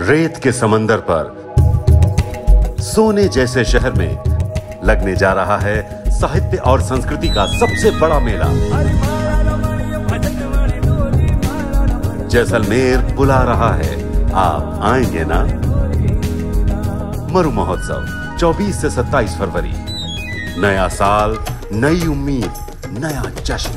रेत के समंदर पर। सोने जैसे शहर में लगने जा रहा है साहित्य और संस्कृति का सबसे बड़ा मेला। जैसलमेर बुला रहा है। आप आएँगे ना? मरु महोत्सव 24 से 27 फरवरी। नया साल, नई उम्मीद, नया जश्न।